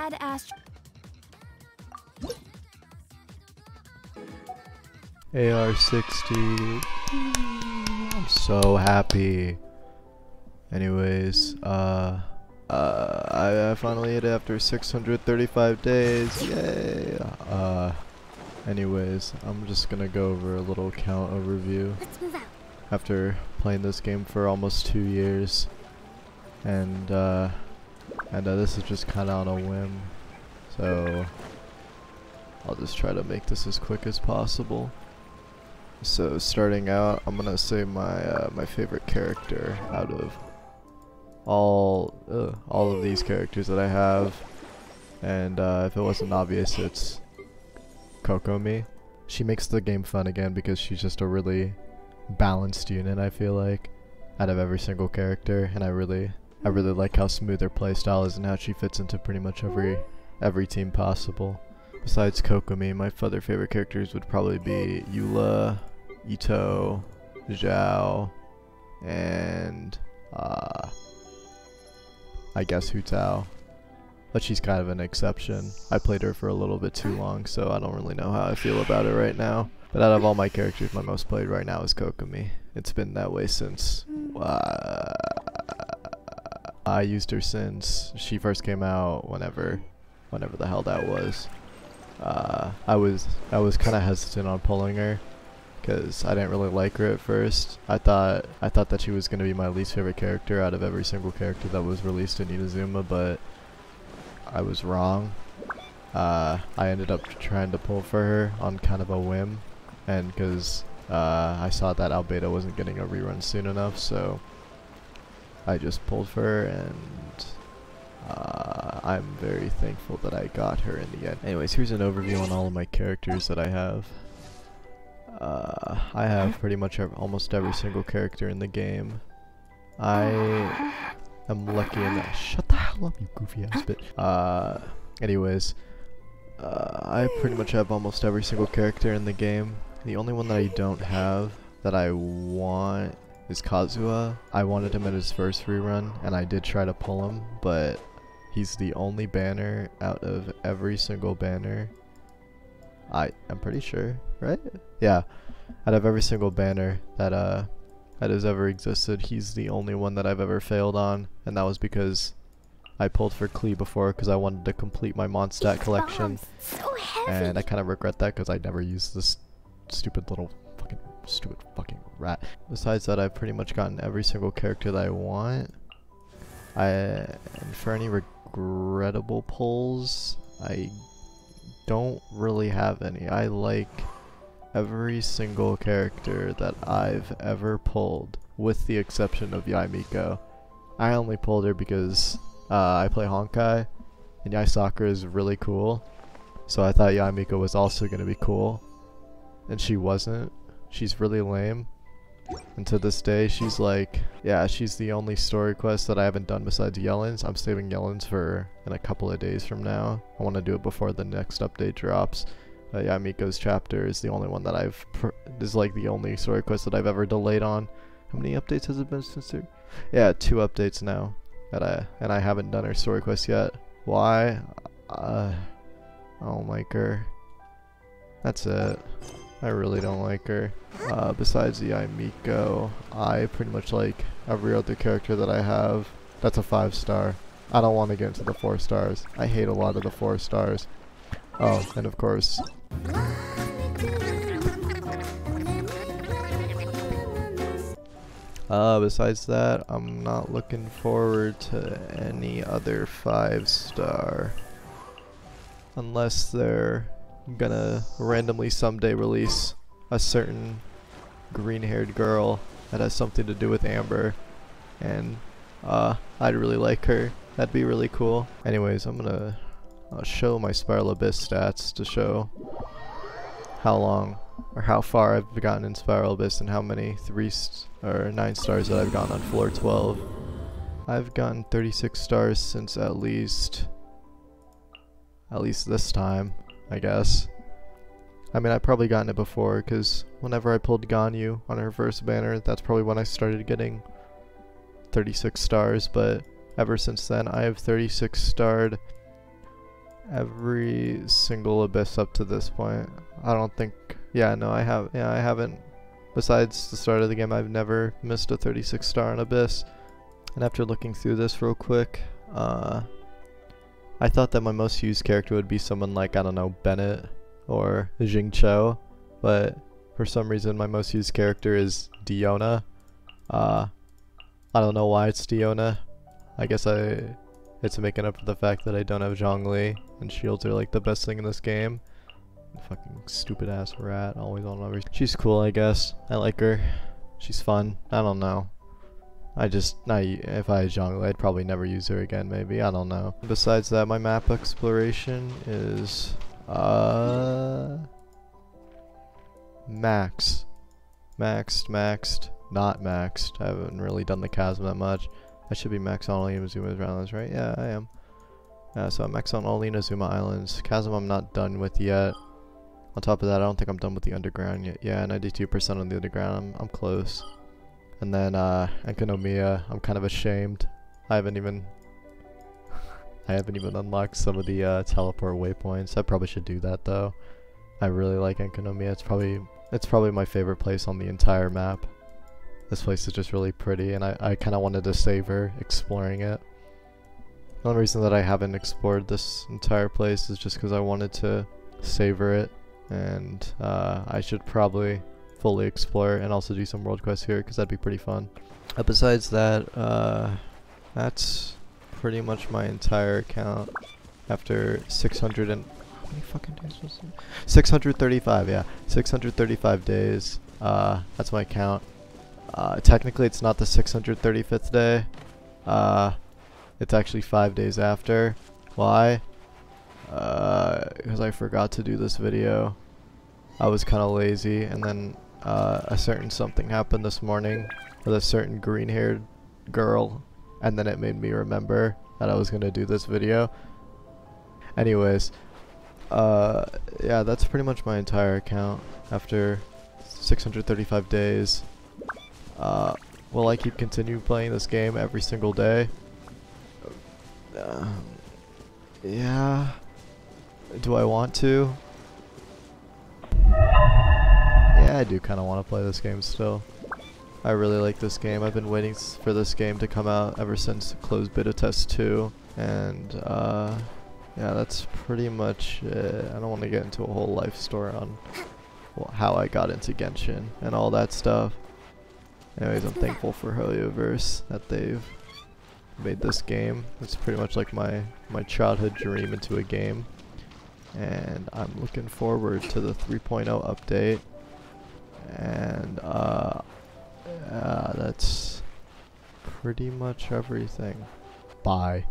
Add Ast AR-60. I'm so happy. Anyways, uh, uh, I, I finally hit it after 635 days. Yay! Uh, anyways, I'm just gonna go over a little count overview Let's move out. after playing this game for almost two years, and uh, and uh, this is just kind of on a whim, so I'll just try to make this as quick as possible. So starting out, I'm gonna say my uh, my favorite character out of all uh, all of these characters that I have, and uh, if it wasn't obvious, it's Kokomi. She makes the game fun again because she's just a really balanced unit. I feel like out of every single character, and I really I really like how smooth her playstyle is and how she fits into pretty much every every team possible. Besides Kokomi, my other favorite characters would probably be Eula, Itto, Xiao, and uh, I guess Hu Tao. But she's kind of an exception. I played her for a little bit too long, so I don't really know how I feel about her right now. But out of all my characters, my most played right now is Kokomi. It's been that way since uh, I used her since she first came out. Whenever, whenever the hell that was. Uh, I was I was kind of hesitant on pulling her because I didn't really like her at first. I thought I thought that she was gonna be my least favorite character out of every single character that was released in Inazuma, but I was wrong. Uh, I ended up trying to pull for her on kind of a whim, and because uh, I saw that Albedo wasn't getting a rerun soon enough, so I just pulled for her, and uh, I'm very thankful that I got her in the end. Anyways, here's an overview on all of my characters that I have. Uh, I have pretty much ev almost every single character in the game. I am lucky enough. Shut hell up, you goofy ass bit. Uh, anyways, uh, I pretty much have almost every single character in the game. The only one that I don't have that I want is Kazuha. I wanted him at his first rerun, and I did try to pull him, but he's the only banner out of every single banner. I I'm pretty sure, right? Yeah, out of every single banner that uh that has ever existed, he's the only one that I've ever failed on, and that was because I pulled for Klee before because I wanted to complete my Mondstadt These collection, So and I kind of regret that because I never used this stupid little fucking stupid fucking rat. Besides that, I've pretty much gotten every single character that I want. I and for any regrettable pulls, I don't really have any. I like every single character that I've ever pulled, with the exception of Yae Miko. I only pulled her because uh, I play Honkai, and Yae Sakura is really cool. So I thought Yae Miko was also going to be cool. And she wasn't. She's really lame. And to this day, she's like, yeah, she's the only story quest that I haven't done besides Yelan's. I'm saving Yelan's for in a couple of days from now. I want to do it before the next update drops. Uh, yeah, Miko's chapter is the only one that I've, is like the only story quest that I've ever delayed on. How many updates has it been since there? Yeah, two updates now. That I, and I haven't done her story quest yet. Why? Uh, I don't like her. That's it. I really don't like her. Uh, besides the Miko, I pretty much like every other character that I have. That's a five star. I don't want to get into the four stars. I hate a lot of the four stars. Oh, and of course, uh, besides that, I'm not looking forward to any other five star. Unless they're gonna randomly someday release a certain green haired girl that has something to do with Amber. And uh, I'd really like her. That'd be really cool. Anyways, I'm gonna uh, show my Spiral Abyss stats to show how long or how far I've gotten in Spiral Abyss and how many three st or nine stars that I've gotten on floor 12. I've gotten 36 stars since at least at least this time, I guess. I mean, I've probably gotten it before, because whenever I pulled Ganyu on her first banner, that's probably when I started getting 36 stars, but ever since then, I have 36 starred every single Abyss up to this point. I don't think, yeah, no, I have, yeah, I haven't, besides the start of the game, I've never missed a 36 star on Abyss. And after looking through this real quick, uh, I thought that my most used character would be someone like, I don't know, Bennett or Jing Xingqiu, but for some reason my most used character is Diona. Uh, I don't know why it's Diona. I guess I it's making up for the fact that I don't have Zhongli, and shields are like the best thing in this game. Fucking stupid ass rat, always on every. She's cool, I guess. I like her. She's fun. I don't know. I just, not, if I Zhongli, I'd probably never use her again, maybe. I don't know. Besides that, my map exploration is uh, max, maxed, maxed, not maxed. I haven't really done the chasm that much. I should be max on all Inazuma Islands, right? Yeah, I am. Yeah, so I'm max on all Inazuma Islands. Chasm I'm not done with yet. On top of that, I don't think I'm done with the underground yet. Yeah, 92% on the underground. I'm, I'm close. And then, uh, Enkanomiya, I'm kind of ashamed. I haven't even I haven't even unlocked some of the uh, teleport waypoints. I probably should do that though. I really like Enkanomiya. It's probably it's probably my favorite place on the entire map. This place is just really pretty and I, I kind of wanted to savor exploring it. The only reason that I haven't explored this entire place is just because I wanted to savor it and uh, I should probably fully explore and also do some world quests here because that'd be pretty fun. Uh, besides that, uh, that's pretty much my entire account after 600 and how many fucking days was it? 635, yeah, 635 days. Uh, that's my count. Uh, technically, it's not the 635th day. Uh, it's actually five days after. Why? Because uh, I forgot to do this video. I was kind of lazy, and then uh, a certain something happened this morning with a certain green-haired girl and then it made me remember that I was gonna do this video. Anyways, uh, yeah, that's pretty much my entire account after 635 days. Uh, will I keep continue playing this game every single day? Um, yeah. Do I want to? Yeah, I do kind of want to play this game still. I really like this game. I've been waiting for this game to come out ever since closed beta test 2. And, uh, yeah, that's pretty much it. I don't want to get into a whole life story on how I got into Genshin and all that stuff. Anyways, I'm thankful for Hoyoverse that they've made this game. It's pretty much like my, my childhood dream into a game. And I'm looking forward to the 3.0 update. And, uh, yeah, that's pretty much everything. Bye.